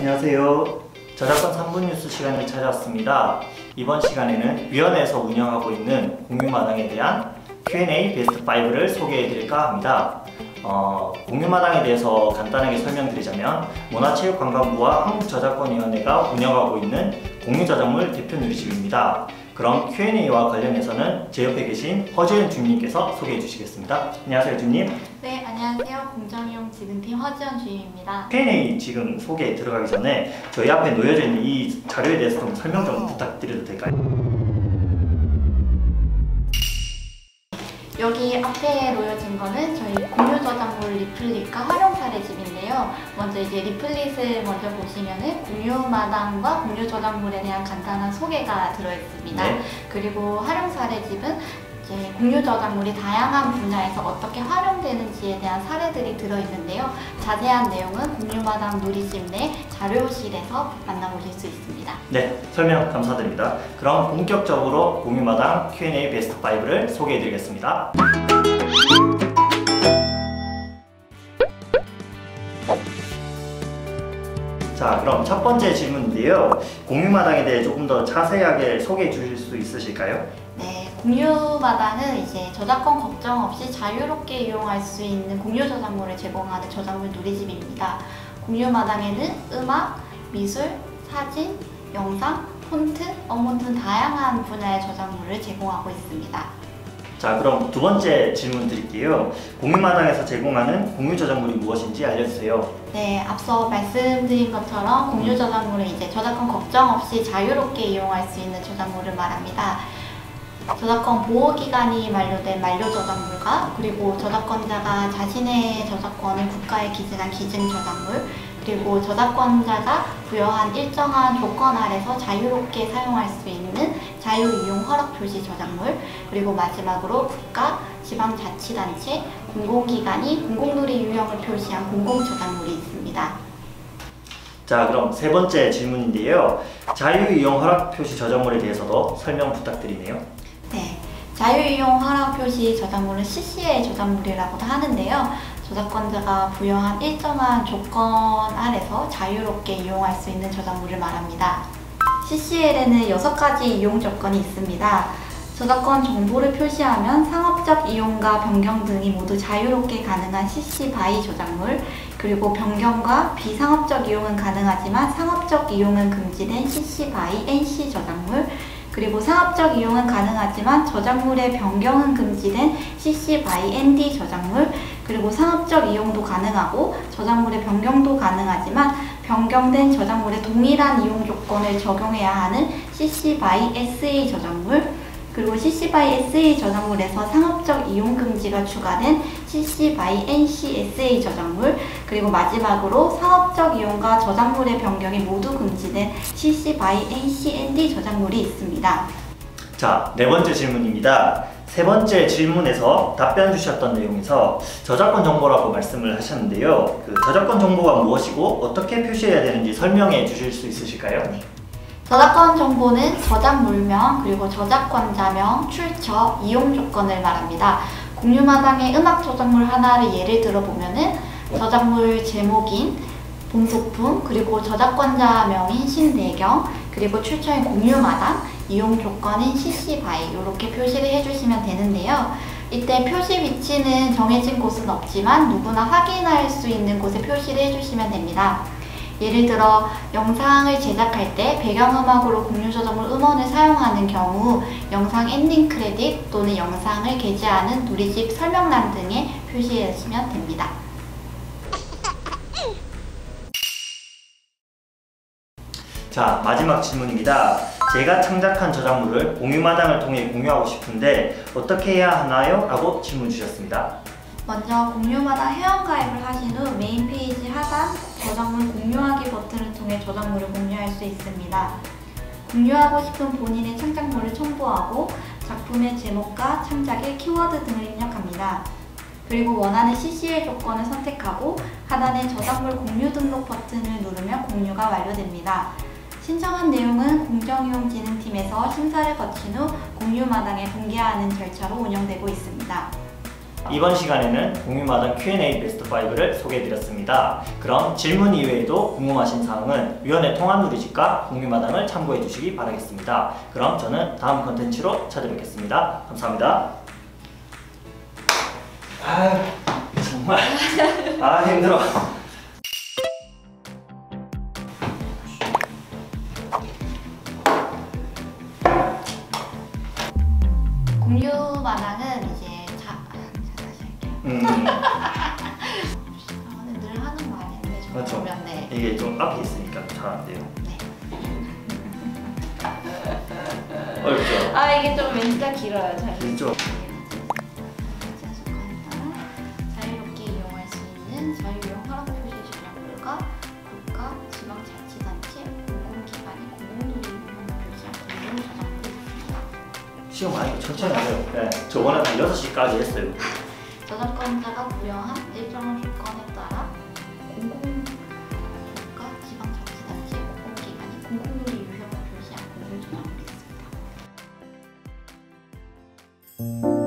안녕하세요. 저작권 3분 뉴스 시간을 찾아왔습니다. 이번 시간에는 위원회에서 운영하고 있는 공유마당에 대한 Q&A 베스트 5를 소개해 드릴까 합니다. 어, 공유마당에 대해서 간단하게 설명드리자면 문화체육관광부와 한국저작권위원회가 운영하고 있는 공유저작물 대표 누리집입니다. 그럼 Q&A와 관련해서는 제 옆에 계신 허지은 주임님께서 소개해 주시겠습니다. 안녕하세요 주임님. 네, 안녕하세요. 공정이용 지능팀 허지연 주임입니다. Q&A 지금 소개에 들어가기 전에 저희 앞에 놓여져 있는 이 자료에 대해서 좀 설명 좀 부탁드려도 될까요? 여기 앞에 놓여진 거는 저희 공유 저작물 리플릿과 활용 사례집인데 요. 먼저 이제 리플릿을 먼저 보시면은 공유마당과 공유 저작물에 대한 간단한 소개가 들어있습니다. 네. 그리고 활용 사례집은 이제 공유 저작물이 다양한 분야에서 어떻게 활용되는지에 대한 사례들이 들어있는데요. 자세한 내용은 공유마당 누리집 내 자료실에서 만나보실 수 있습니다. 네, 설명 감사드립니다. 그럼 본격적으로 공유마당 Q&A 베스트 5를 소개해 드리겠습니다. 자, 그럼 첫 번째 질문인데요. 공유마당에 대해 조금 더 자세하게 소개해 주실 수 있으실까요? 네, 공유마당은 이제 저작권 걱정 없이 자유롭게 이용할 수 있는 공유 저작물을 제공하는 저작물 누리집입니다. 공유마당에는 음악, 미술, 사진, 영상, 폰트, 어문 등 다양한 분야의 저작물을 제공하고 있습니다. 자, 그럼 두 번째 질문 드릴게요. 공유마당에서 제공하는 공유 저작물이 무엇인지 알려주세요. 네, 앞서 말씀드린 것처럼 공유 저작물은 이제 저작권 걱정 없이 자유롭게 이용할 수 있는 저작물을 말합니다. 저작권 보호 기간이 만료된 만료 저작물과 그리고 저작권자가 자신의 저작권을 국가에 기증한 기증 저작물 그리고 저작권자가 부여한 일정한 조건 아래서 자유롭게 사용할 수 있는 자유이용 허락 표시 저작물 그리고 마지막으로 국가, 지방자치단체, 공공기관이 공공누리 유형을 표시한 공공저작물이 있습니다. 자, 그럼 세 번째 질문인데요. 자유이용 허락 표시 저작물에 대해서도 설명 부탁드리네요. 네, 자유이용 허락 표시 저작물은 CC의 저작물이라고도 하는데요. 저작권자가 부여한 일정한 조건 아래서 자유롭게 이용할 수 있는 저작물을 말합니다. CCL에는 6가지 이용 조건이 있습니다. 저작권 정보를 표시하면 상업적 이용과 변경 등이 모두 자유롭게 가능한 CC BY 저작물, 그리고 변경과 비상업적 이용은 가능하지만 상업적 이용은 금지된 CC BY NC 저작물, 그리고 상업적 이용은 가능하지만 저작물의 변경은 금지된 CC BY ND 저작물 그리고 상업적 이용도 가능하고 저작물의 변경도 가능하지만 변경된 저작물에 동일한 이용 조건을 적용해야 하는 CC BY SA 저작물 그리고 CC by SA 저작물에서 상업적 이용 금지가 추가된 CC by NC-SA 저작물 그리고 마지막으로 상업적 이용과 저작물의 변경이 모두 금지된 CC by NC-ND 저작물이 있습니다. 자, 네 번째 질문입니다. 세 번째 질문에서 답변 주셨던 내용에서 저작권 정보라고 말씀을 하셨는데요. 그 저작권 정보가 무엇이고 어떻게 표시해야 되는지 설명해 주실 수 있으실까요? 네. 저작권 정보는 저작 물명, 그리고 저작권자명, 출처, 이용 조건을 말합니다. 공유마당의 음악 저작물 하나를 예를 들어보면은 저작물 제목인 봉소품, 그리고 저작권자명인 신대경, 그리고 출처인 공유마당, 이용 조건인 CC바이 이렇게 표시를 해주시면 되는데요. 이때 표시 위치는 정해진 곳은 없지만 누구나 확인할 수 있는 곳에 표시를 해주시면 됩니다. 예를 들어 영상을 제작할 때 배경음악으로 공유저작물 음원을 사용하는 경우 영상 엔딩 크레딧 또는 영상을 게재하는 누리집 설명란 등에 표시해 주시면 됩니다. 자, 마지막 질문입니다. 제가 창작한 저작물을 공유마당을 통해 공유하고 싶은데 어떻게 해야 하나요? 라고 질문 주셨습니다. 먼저 공유마당 회원가입을 하신 후 메인 페이지 하단 저작물 공유하기 버튼을 통해 저작물을 공유할 수 있습니다. 공유하고 싶은 본인의 창작물을 첨부하고 작품의 제목과 창작의 키워드 등을 입력합니다. 그리고 원하는 CCL 조건을 선택하고 하단의 저작물 공유 등록 버튼을 누르면 공유가 완료됩니다. 신청한 내용은 공정이용진흥팀에서 심사를 거친 후 공유 마당에 공개하는 절차로 운영되고 있습니다. 이번 시간에는 공유마당 Q&A 베스트 5를 소개해드렸습니다. 그럼 질문 이외에도 궁금하신 사항은 위원회 통합 누리집과 공유마당을 참고해 주시기 바라겠습니다. 그럼 저는 다음 컨텐츠로 찾아뵙겠습니다. 감사합니다. 아 정말 아 힘들어. 공유마당은 음, 아, 근데 늘 하는 말인데 좀 그렇죠. 보면 네. 이게 좀 앞에 있으니까 잘안 돼요. 네. 어렵죠? 아 이게 좀 멘트가 길어요. 잘. 길죠? 자유롭게 이용할 수 있는 자유용 허락 표시 주량물과 국가, 지방자치단체, 공공기관이 공공누리 유형 표시한 공공 저장물을 있습니다. 시험 많이 천천히 하세요. 네, 저번에 한 6시까지 했어요. 저작권자가 부여한 일정한 조건에 따라 공공 국가, 지방자치단체, 공공기관이 공공누리 유형 표시한 공공 저장물이 있습니다.